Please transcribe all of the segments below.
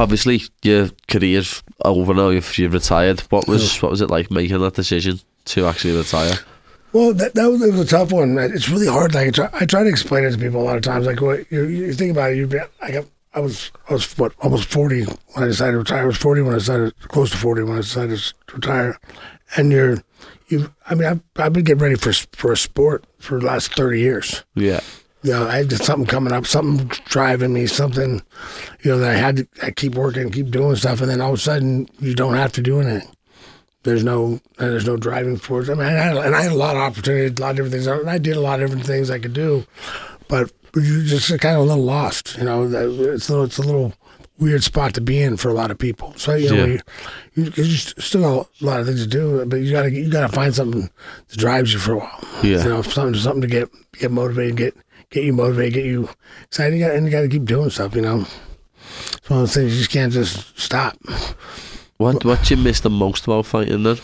obviously your career's over now. If you've retired, what was what was it like making that decision to actually retire? Well, that, that was, was a tough one. It's really hard. Like I try, I try to explain it to people a lot of times. Like what you, you think about it, you like I was I was what almost forty when I decided to retire. I was forty when I decided close to forty when I decided to retire, and you're you. I mean, I've, I've been getting ready for for a sport for the last thirty years. Yeah. You know, I had something coming up, something driving me, something, you know, that I had to I keep working, keep doing stuff, and then all of a sudden you don't have to do anything. There's no there's no driving force. I mean, I had, and I had a lot of opportunities, a lot of different things, and I did a lot of different things I could do, but you're just kind of a little lost. You know, it's a little, it's a little weird spot to be in for a lot of people. So you know, yeah. you, you, you still got a lot of things to do, but you gotta you gotta find something that drives you for a while. Yeah, you know, something something to get get motivated, get get you motivated, get you excited, you gotta, and you got to keep doing stuff. You know, it's one of those things you just can't just stop. What what you miss the most about fighting then?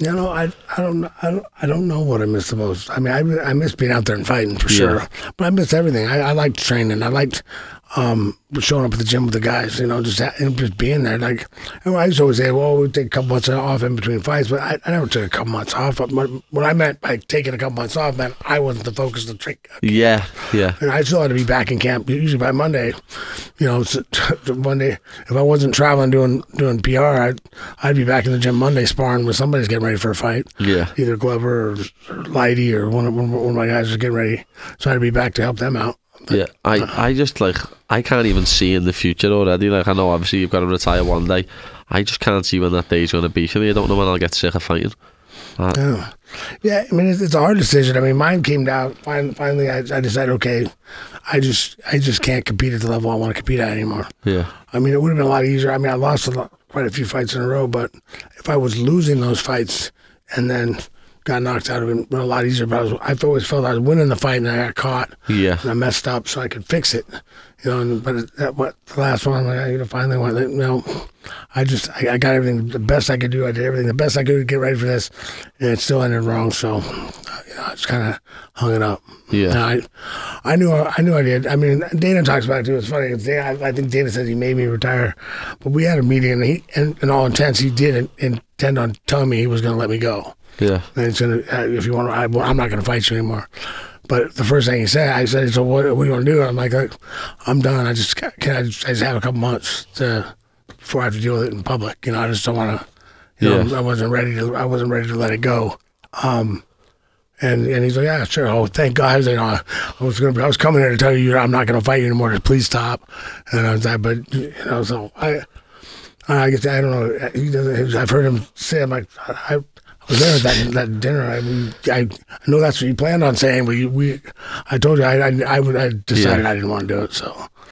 You know, I I don't I don't I don't know what I miss the most. I mean, I I miss being out there and fighting for sure, but I miss everything. I, I liked training. I liked um, showing up at the gym with the guys, you know, just and just being there. Like, I used to always say, well, we take a couple months off in between fights, but I, I never took a couple months off. But what I meant by taking a couple months off meant I wasn't the focus of the trick. Yeah, yeah. And I still had to be back in camp usually by Monday. You know, Monday. If I wasn't traveling doing doing PR, I'd I'd be back in the gym Monday sparring with somebody's getting ready for a fight. Yeah, either Glover or, or Lighty or one of, one of my guys was getting ready, so I'd be back to help them out. Yeah, I, I just like I can't even see in the future already. Like I know obviously you've got to retire one day. I just can't see when that day is going to be for me. I don't know when I'll get sick of fighting. Uh, yeah, yeah. I mean, it's, it's, a hard decision. I mean, mine came down. Finally, finally I, I, decided, okay, I just I just can't compete at the level I want to compete at anymore. Yeah. I mean, it would have been a lot easier. I mean, I lost a lot, quite a few fights in a row, but if I was losing those fights and then got knocked out. of It a lot easier. But I was, I've always felt I was winning the fight and I got caught. Yeah. And I messed up, so I could fix it. You know, and, but that, what the last one, like, I finally went. You know, I just I, I, got everything the best I could do. I did everything the best I could to get ready for this, and it still ended wrong. So, uh, you know, I just kind of hung it up. Yeah. And I, I knew I knew I did. I mean, Dana talks about it too. It's funny. Dana, I, I, think Dana says he made me retire, but we had a meeting, and he, and in all intents, he did intend on telling me he was going to let me go. Yeah. And it's gonna, uh, if you want, I, I'm not going to fight you anymore. But the first thing he said, I said, "So what, what are you going to do?" I'm like, "I'm done. I just can I just, I just have a couple months to before I have to deal with it in public. You know, I just don't want to. You know, yeah. I wasn't ready to. I wasn't ready to let it go. Um, and and he's like, "Yeah, sure. Oh, thank God. I was, you know, I was going. To, I was coming here to tell you, I'm not going to fight you anymore. Just please stop." And I was like, "But you know, so I." I guess I don't know. He doesn't. I've heard him say, "I'm like, I, I was there at that, that dinner. I, I know that's what you planned on saying, but you, we, I told you I, I, I, I decided yeah. I didn't want to do it. So